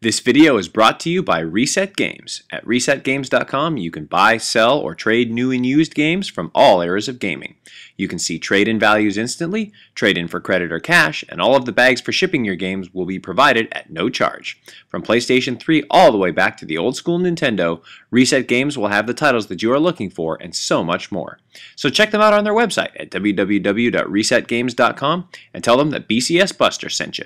This video is brought to you by Reset Games. At resetgames.com, you can buy, sell, or trade new and used games from all eras of gaming. You can see trade in values instantly, trade in for credit or cash, and all of the bags for shipping your games will be provided at no charge. From PlayStation 3 all the way back to the old school Nintendo, Reset Games will have the titles that you are looking for and so much more. So check them out on their website at www.resetgames.com and tell them that BCS Buster sent you.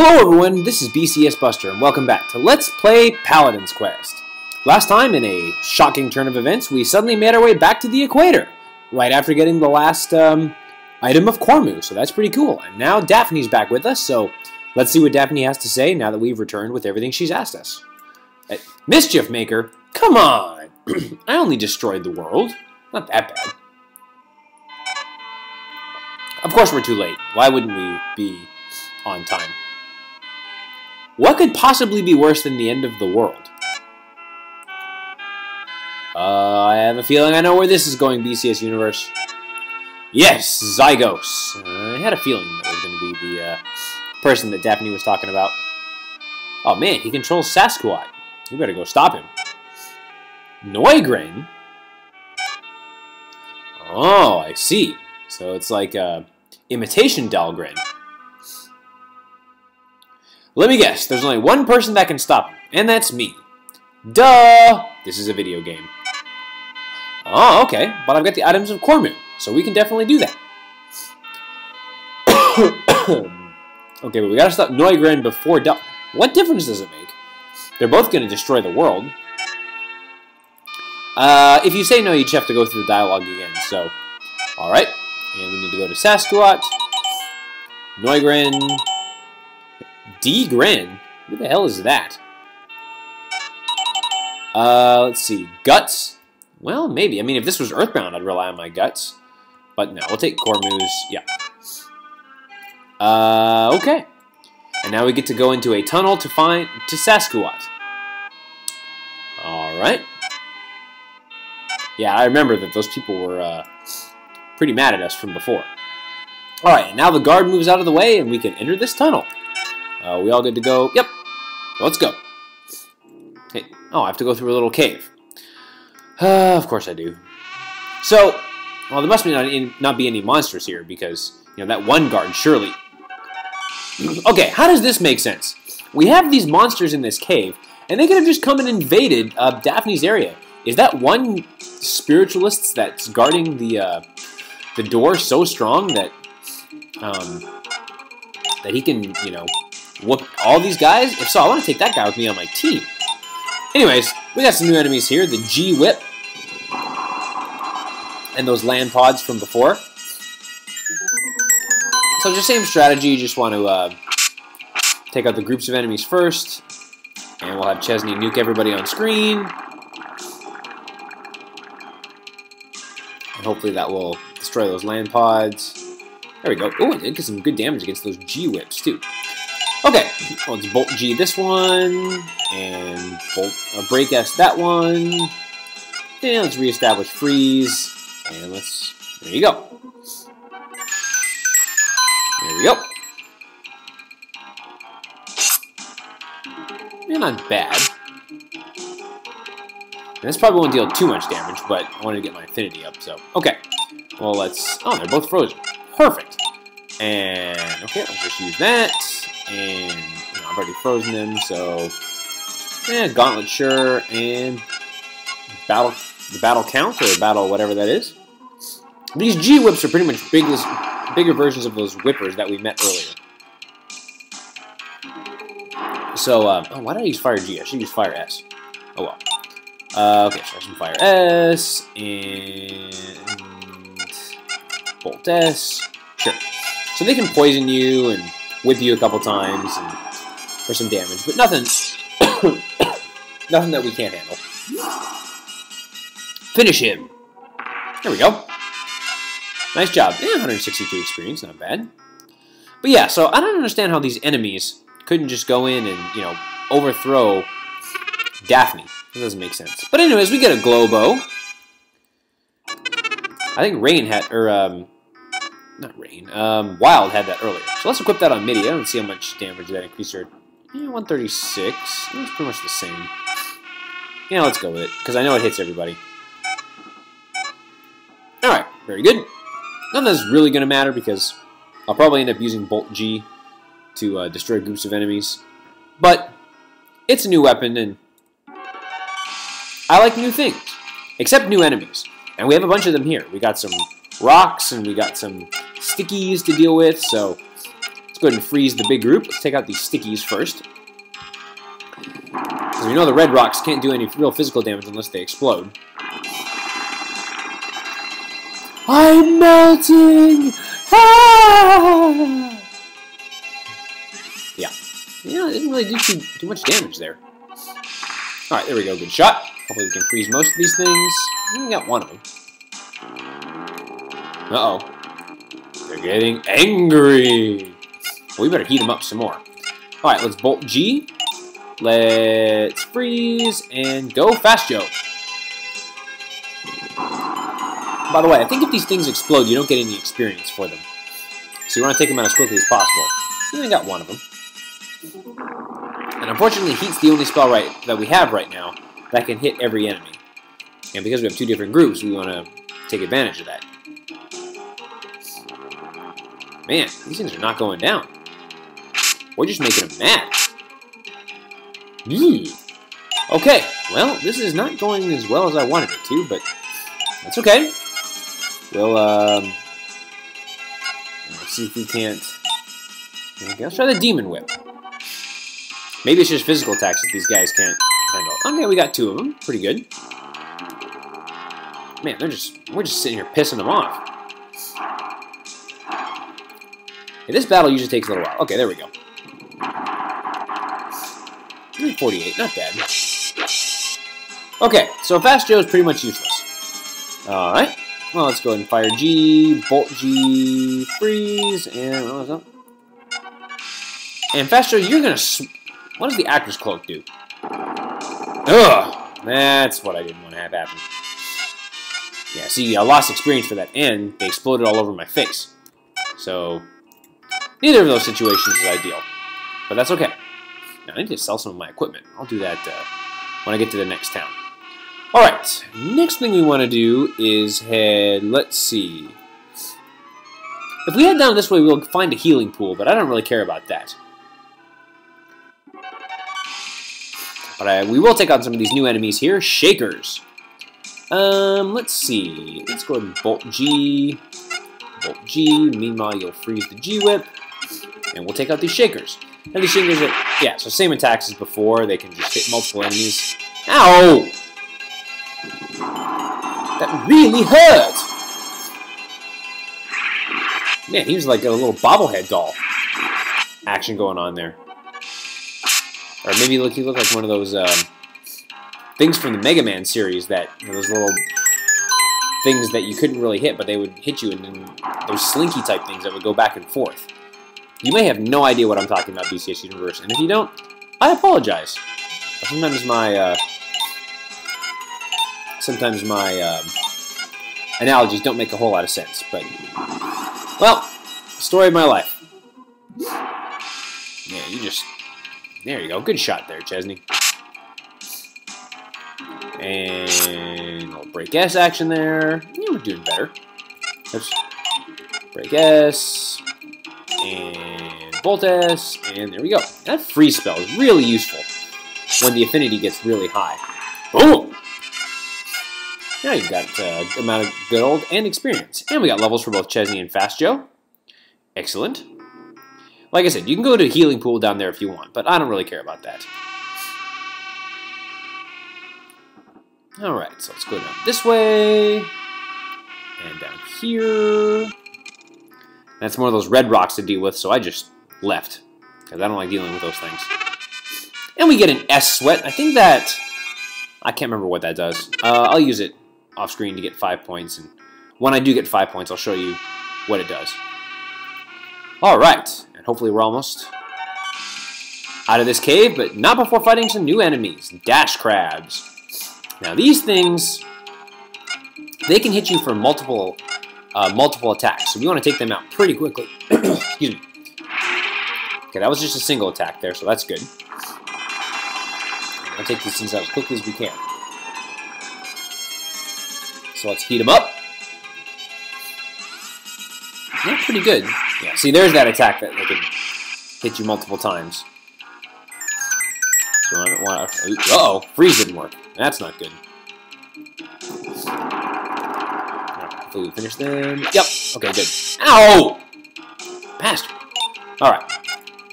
Hello everyone, this is BCS Buster, and welcome back to Let's Play Paladin's Quest. Last time, in a shocking turn of events, we suddenly made our way back to the equator, right after getting the last um, item of Cormu, so that's pretty cool. And now Daphne's back with us, so let's see what Daphne has to say now that we've returned with everything she's asked us. Uh, Mischief Maker? Come on! I only destroyed the world. Not that bad. Of course we're too late. Why wouldn't we be on time? What could possibly be worse than the end of the world? Uh, I have a feeling I know where this is going, BCS Universe. Yes, Zygos. Uh, I had a feeling that was going to be the uh, person that Daphne was talking about. Oh man, he controls Saskuot. We better go stop him. Noi Gren? Oh, I see. So it's like uh, imitation Dal Gren. Let me guess, there's only one person that can stop him, and that's me. Duh! This is a video game. Oh, okay, but I've got the items of Cormu, so we can definitely do that. okay, but we gotta stop Noi Gren before Duh. What difference does it make? They're both gonna destroy the world. Uh, if you say no, you just have to go through the dialogue again, so... Alright, and we need to go to Saskuot, Neugren, D. Gren? Who the hell is that? Uh, let's see. Guts? Well, maybe. I mean, if this was Earthbound, I'd rely on my guts. But no, we'll take Cormu's. Yeah. Uh, okay. And now we get to go into a tunnel to find to Saskuot. All right. Yeah, I remember that those people were uh, pretty mad at us from before. All right, now the guard moves out of the way, and we can enter this tunnel. Uh, we all good to go? Yep. Let's go. Hey, oh, I have to go through a little cave. Uh, of course I do. So, well, there must be not, not be any monsters here because, you know, that one guard surely... okay, how does this make sense? We have these monsters in this cave, and they could have just come and invaded uh, Daphne's area. Is that one spiritualist that's guarding the uh, the door so strong that um, that he can, you know, whoop all these guys? If so, I want to take that guy with me on my team. Anyways, we got some new enemies here. The G-Whip. And those land pods from before. So just same strategy. You just want to uh, take out the groups of enemies first. And we'll have Chezni nuke everybody on screen. And hopefully that will destroy those land pods. There we go. Oh, it did get some good damage against those G-Whips, too. Okay, let's Bolt G this one, and Bolt uh, Break S that one. And let's reestablish Freeze, and let's, there you go. There we go. Yeah, not bad. And this probably won't deal too much damage, but I wanted to get my affinity up, so. Okay. Well, let's, oh, they're both frozen. Perfect. And, okay, let's just use that. And you know, I've already frozen them, so yeah, gauntlet sure, and battle the battle count or battle whatever that is. These G whips are pretty much bigger versions of those whippers that we met earlier. So, uh, oh, why I use Fire G? I should use Fire S. Oh well. Uh, okay, so I should Fire S and Bolt S. Sure. So they can poison you and whip you a couple times for some damage, but nothing, nothing that we can't handle. Finish him. There we go. Nice job. Yeah, 162 experience, not bad. But yeah, so I don't understand how these enemies couldn't just go in and, you know, overthrow Daphne. It doesn't make sense. But anyways, we get a Globo. I think Rain had, or, um, not Rain. Um, Wild had that earlier. So let's equip that on Midia and see how much damage that increased her. Yeah, 136. It's pretty much the same. Yeah, let's go with it, because I know it hits everybody. Alright, very good. None of really going to matter, because I'll probably end up using Bolt G to uh, destroy groups of enemies. But, it's a new weapon, and I like new things. Except new enemies. And we have a bunch of them here. We got some rocks, and we got some stickies to deal with, so let's go ahead and freeze the big group. Let's take out these stickies first. Because we know the red rocks can't do any real physical damage unless they explode. I'm melting! Ah! Yeah. Yeah, it didn't really do too, too much damage there. Alright, there we go. Good shot. Hopefully we can freeze most of these things. We got one of them. Uh-oh. They're getting angry. We better heat them up some more. Alright, let's Bolt G. Let's freeze and go Fast Joe. By the way, I think if these things explode, you don't get any experience for them. So you want to take them out as quickly as possible. We only got one of them. And unfortunately, Heat's the only spell right that we have right now that can hit every enemy. And because we have two different groups, we want to take advantage of that. Man, these things are not going down. We're just making them mad. Yee. Okay, well, this is not going as well as I wanted it to, but that's okay. We'll, um, see if we can't... Okay, let's try the Demon Whip. Maybe it's just physical attacks that these guys can't handle. Okay, we got two of them. Pretty good. Man, they're just, we're just sitting here pissing them off. Yeah, this battle usually takes a little while. Okay, there we go. 48, not bad. Okay, so Fast Joe is pretty much useless. Alright, well, let's go ahead and fire G, Bolt G, Freeze, and what was that? And Fast Joe, you're gonna... What does the Actor's Cloak do? Ugh! That's what I didn't want to have happen. Yeah, see, I lost experience for that, and they exploded all over my face. So, neither of those situations is ideal. But that's okay. Now, I need to sell some of my equipment. I'll do that uh, when I get to the next town. Alright, next thing we want to do is head, let's see. If we head down this way, we'll find a healing pool, but I don't really care about that. But I, we will take on some of these new enemies here. Shakers. Um, let's see. Let's go ahead and Bolt G. Bolt G. Meanwhile, you'll freeze the G-Whip. And we'll take out these Shakers. And these Shakers are, yeah, so same attacks as before. They can just hit multiple enemies. Ow! That really hurt! Man, he was like a little bobblehead doll action going on there. Or maybe look, he looked like one of those um, things from the Mega Man series that you know, those little things that you couldn't really hit, but they would hit you, and then those slinky type things that would go back and forth. You may have no idea what I'm talking about, BCS Universe, and if you don't, I apologize. Sometimes my uh, sometimes my um, analogies don't make a whole lot of sense, but well, story of my life. Yeah, you just there you go. Good shot there, Chezni. And little break S action there. You we're doing better. Oops. Break S. And Bolt S. And there we go. That freeze spell is really useful when the affinity gets really high. Boom! Now you've got uh, amount of good old and experience. And we got levels for both Chezni and Fast Joe. Excellent. Like I said, you can go to healing pool down there if you want, but I don't really care about that. Alright, so let's go down this way. And down here. That's more of those red rocks to deal with, so I just left. Because I don't like dealing with those things. And we get an S sweat. I think that... I can't remember what that does. Uh, I'll use it off screen to get five points. And when I do get five points, I'll show you what it does. Alright, and hopefully we're almost out of this cave, but not before fighting some new enemies, Dash Crabs. Now these things, they can hit you for multiple uh, multiple attacks. So we want to take them out pretty quickly. Excuse me. Okay, that was just a single attack there, so that's good. I'll take these things out as quickly as we can. So let's heat them up. Yeah, pretty good. Yeah, see, there's that attack that, that can hit you multiple times. So I don't want to... Uh-oh, freeze didn't work. That's not good. Hopefully we finish them. Yep. Okay, good. Ow! Bastard. Alright.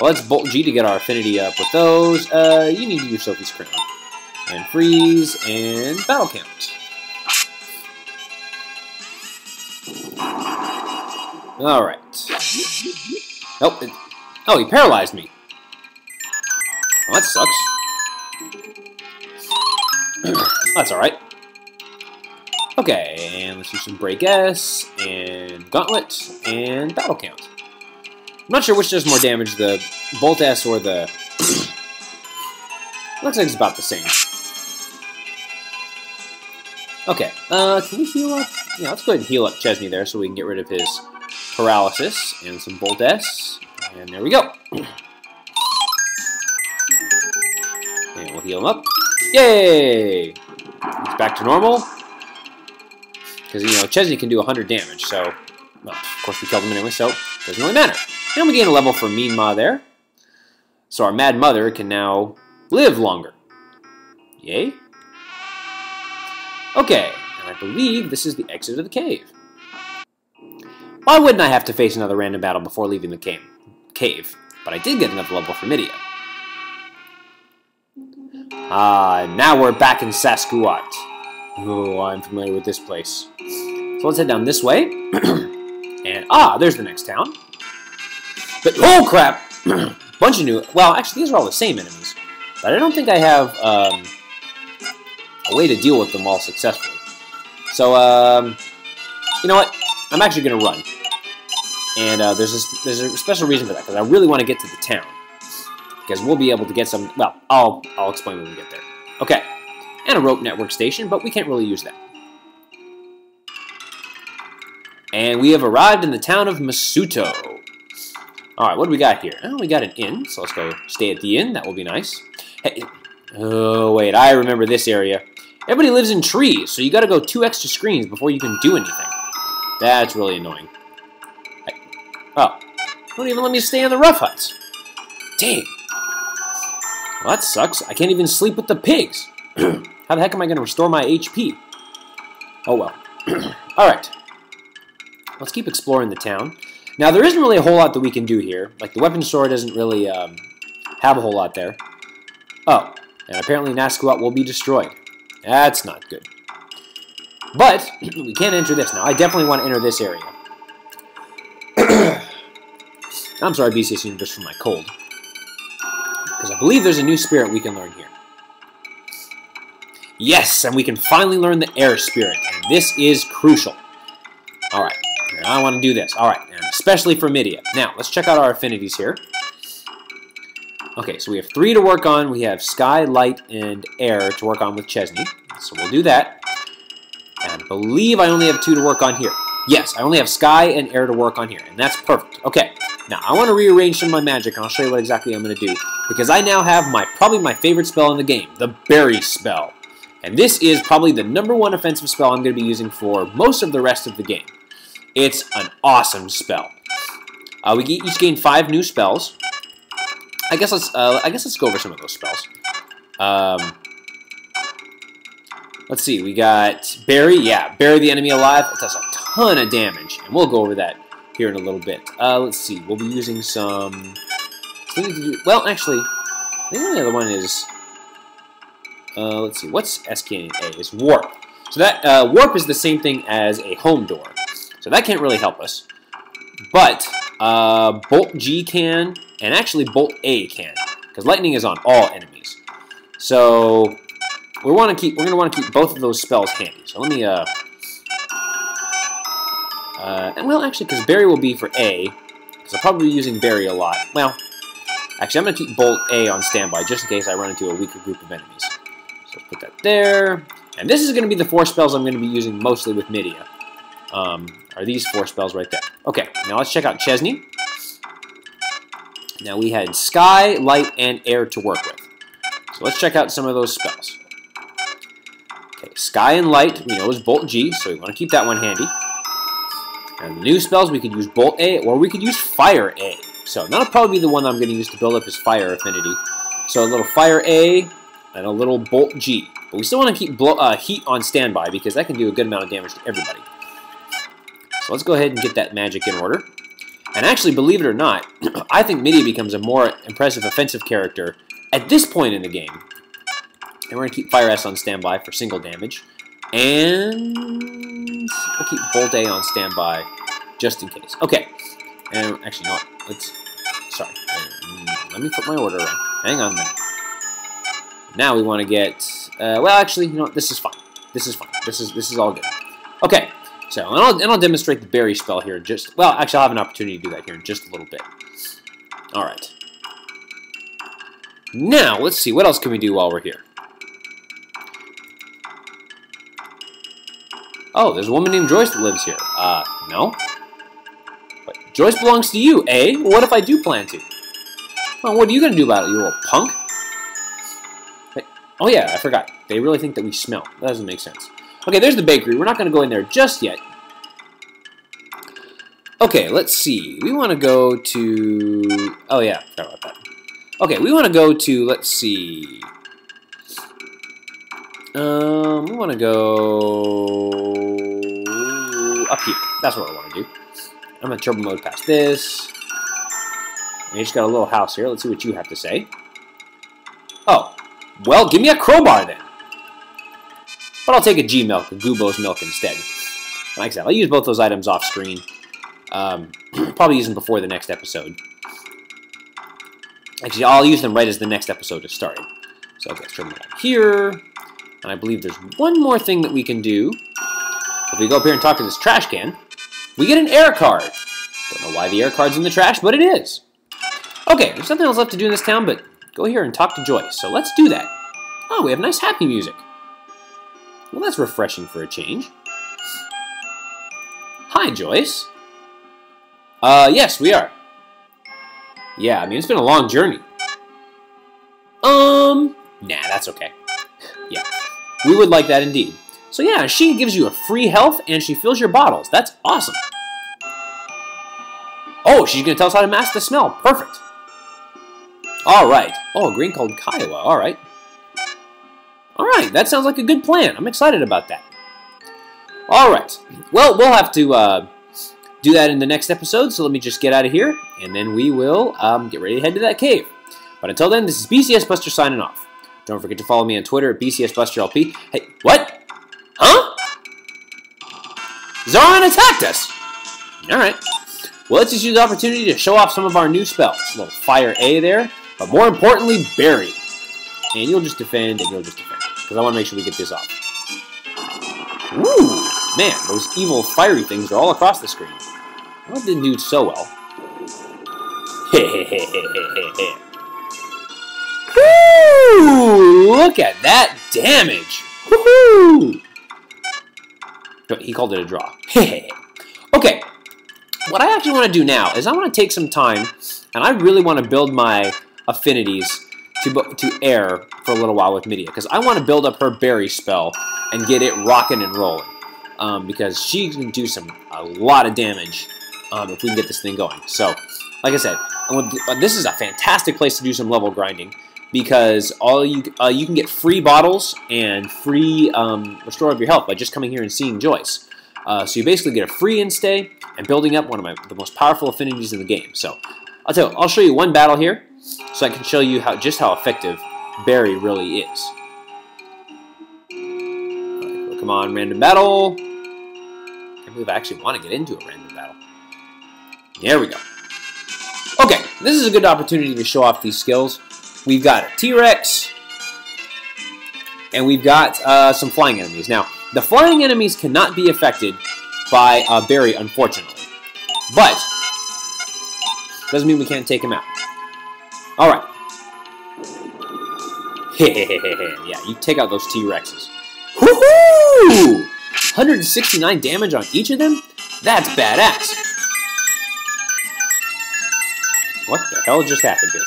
Well, let's Bolt G to get our affinity up with those. Uh, you need to use Sophie's Crown. And freeze, and battle count. Alright. Oh, it, oh, he paralyzed me. Well, that sucks. That's alright. Okay, and let's do some Break S, and Gauntlet, and Battle Count. I'm not sure which does more damage, the Bolt S or the... Looks like it's about the same. Okay, uh, can we heal up? Yeah, let's go ahead and heal up Chezni there so we can get rid of his paralysis and some Bolt S. And there we go. And we'll heal him up. Yay! He's back to normal. Because, you know, Chezni can do 100 damage, so... Well, of course we killed him anyway, so it doesn't really matter. And we gain a level for Mean Ma there. So our Mad Mother can now live longer. Yay? Okay, and I believe this is the exit of the cave. Why wouldn't I have to face another random battle before leaving the cave? cave? But I did get another level for Midia. Ah, now we're back in Saskuot. Oh, I'm familiar with this place. So let's head down this way. and, ah, there's the next town. But, oh crap! Bunch of new, well, actually these are all the same enemies. But I don't think I have um, a way to deal with them all successfully. So, um, you know what? I'm actually going to run. And uh, there's, a, there's a special reason for that, because I really want to get to the town. Because we'll be able to get some, well, I'll, I'll explain when we get there. Okay, and a rope network station, but we can't really use that. And we have arrived in the town of Misuto. Alright, what do we got here? Oh, we got an inn, so let's go stay at the inn. That will be nice. Hey, oh, wait, I remember this area. Everybody lives in trees, so you gotta go two extra screens before you can do anything. That's really annoying. Oh, don't even let me stay in the rough huts. Dang. Well, that sucks. I can't even sleep with the pigs. How the heck am I going to restore my HP? Oh well. Alright. Let's keep exploring the town. Now, there isn't really a whole lot that we can do here. Like, the weapon store doesn't really um, have a whole lot there. Oh, and apparently Naskuot will be destroyed. That's not good. But, we can't enter this now. I definitely want to enter this area. I'm sorry, BCS Universe, for my cold. Because I believe there's a new spirit we can learn here. Yes, and we can finally learn the air spirit, and this is crucial. I want to do this. Alright, and especially for Midia. Now, let's check out our affinities here. Okay, so we have three to work on. We have sky, light, and air to work on with Chezni. So we'll do that. And I believe I only have two to work on here. Yes, I only have sky and air to work on here, and that's perfect. Okay, now I want to rearrange some of my magic, and I'll show you what exactly I'm going to do. Because I now have my probably my favorite spell in the game, the Bury Spell. And this is probably the number one offensive spell I'm going to be using for most of the rest of the game. It's an awesome spell. Uh, we each gain five new spells. I guess let's uh, I guess let's go over some of those spells. Um, let's see. We got bury. Yeah, bury the enemy alive. It does a ton of damage, and we'll go over that here in a little bit. Uh, let's see. We'll be using some. Well, actually, the only other one is uh, let's see, what's SKA? Is warp. So that uh, warp is the same thing as a home door. So that can't really help us. But uh, Bolt G can, and actually Bolt A can, because lightning is on all enemies. So we want to keep. We're going to want to keep both of those spells handy. So let me. Uh, uh, and well, actually, because Bury will be for A, because I'll probably be using Bury a lot. Well, actually, I'm going to keep Bolt A on standby just in case I run into a weaker group of enemies. So put that there. And this is going to be the four spells I'm going to be using mostly with Midia. Um, are these four spells right there. Okay, now let's check out Chezni. Now we had Sky, Light, and Air to work with. So let's check out some of those spells. Okay, Sky and Light, we know is Bolt G, so we want to keep that one handy. And the new spells, we could use Bolt A, or we could use Fire A. So that'll probably be the one I'm going to use to build up his Fire Affinity. So a little Fire A and a little Bolt G. But we still want to keep blow, uh, Heat on standby, because that can do a good amount of damage to everybody. Let's go ahead and get that magic in order. And actually, believe it or not, I think Midia becomes a more impressive offensive character at this point in the game. And we're going to keep Fire S on standby for single damage. And we'll keep Bolt A on standby just in case. Okay. And actually, no, let's... Sorry. Let me put my order in. Hang on a minute. Now we want to get... Uh, well, actually, you know what? This is fine. This is fine. This is this is all good. Okay. So, and I'll, and I'll demonstrate the bury spell here just... Well, actually, I'll have an opportunity to do that here in just a little bit. All right. Now, let's see. What else can we do while we're here? Oh, there's a woman named Joyce that lives here. Uh, no? But Joyce belongs to you, eh? What if I do plan to? Well, what are you going to do about it, you little punk? Oh, yeah, I forgot. They really think that we smell. That doesn't make sense. Okay, there's the bakery. We're not going to go in there just yet. Okay, let's see. We want to go to... Oh, yeah, forgot about that. Okay, we want to go to, let's see... Um, we want to go up here. That's what I want to do. I'm going to turbo mode past this. And just got a little house here. Let's see what you have to say. Oh, well, give me a crowbar then. But I'll take a G milk, a Gubo's milk instead. Like I said, I'll use both those items off screen. Um, probably use them before the next episode. Actually, I'll use them right as the next episode is starting. So, okay, let's turn that here. And I believe there's one more thing that we can do. If we go up here and talk to this trash can, we get an air card. Don't know why the air card's in the trash, but it is. Okay, there's nothing else left to do in this town, but go here and talk to Joyce. So let's do that. Oh, we have nice happy music. Well, that's refreshing for a change. Hi, Joyce. Uh, yes, we are. Yeah, I mean, it's been a long journey. Um, nah, that's okay. Yeah, we would like that indeed. So yeah, she gives you a free health and she fills your bottles. That's awesome. Oh, she's to tell us how to mask the smell. Perfect. All right. Oh, green called Kiowa. All right. All right, that sounds like a good plan. I'm excited about that. All right. Well, we'll have to uh, do that in the next episode, so let me just get out of here, and then we will um, get ready to head to that cave. But until then, this is BCS Buster signing off. Don't forget to follow me on Twitter at BCSBusterLP. Hey, what? Huh? Zoran attacked us! Alright. Well, let's just use the opportunity to show off some of our new spells. A little Fire A there, but more importantly, Bury. And you'll just defend, and you'll just defend. Because I want to make sure we get this off. Ooh, man, those evil fiery things are all across the screen. Well, it didn't do so well. Woo! Look at that damage! Woohoo! He called it a draw. okay, what I actually want to do now is I want to take some time, and I really want to build my affinities to, to air for a little while with Midia, because I want to build up her bury spell and get it rocking and rolling. Um, because she can do some a lot of damage um, if we can get this thing going. So, like I said, this is a fantastic place to do some level grinding because all you uh, you can get free bottles and free um, restore of your health by just coming here and seeing Joyce. Uh, so you basically get a free instay and building up one of my the most powerful affinities in the game. So I'll tell you, I'll show you one battle here so I can show you how just how effective Bury really is. Right, come on, random battle. I can't believe I actually want to get into a random battle. There we go. Okay, this is a good opportunity to show off these skills. We've got a T-Rex, and we've got uh, some flying enemies. Now, the flying enemies cannot be affected by uh, Bury, unfortunately. But, doesn't mean we can't take him out. Alright. yeah, you take out those T-Rexes. Woohoo! 169 damage on each of them? That's badass. What the hell just happened here?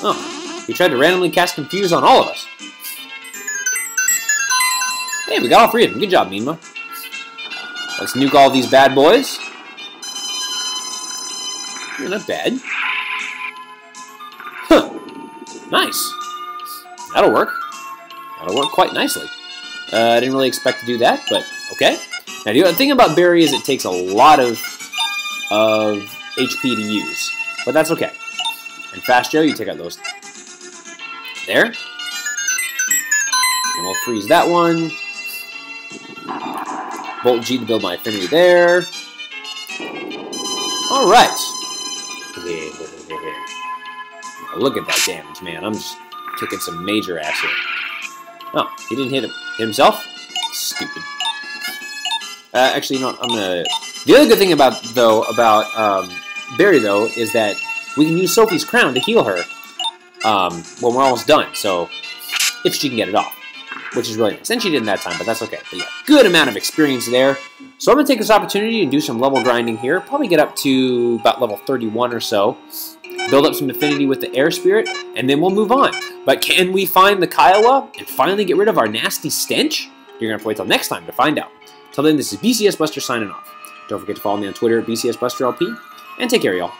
Oh, he tried to randomly cast Confuse on all of us. Hey, we got all three of them. Good job, Mima. Let's nuke all these bad boys. You're not bad. Huh. Nice. That'll work. That'll work quite nicely. Uh, I didn't really expect to do that, but okay. Now, the thing about Bury is it takes a lot of, of HP to use, but that's okay. And Fast Joe, you take out those there. And we'll freeze that one. Bolt G to build my affinity there. All right. Look at that damage, man. I'm just kicking some major ass here. Oh, he didn't hit, him, hit himself? Stupid. Uh, actually, you know, I'm gonna... The other good thing about, though, about um, Bury, though, is that we can use Sophie's crown to heal her um, when we're almost done, so if she can get it off which is really nice. And she didn't that time, but that's okay. But yeah, good amount of experience there. So I'm going to take this opportunity and do some level grinding here. Probably get up to about level 31 or so. Build up some affinity with the air spirit, and then we'll move on. But can we find the Kiowa and finally get rid of our nasty stench? You're going to have to wait till next time to find out. Till then, this is BCS Buster signing off. Don't forget to follow me on Twitter at BCS Buster LP, and take care, y'all.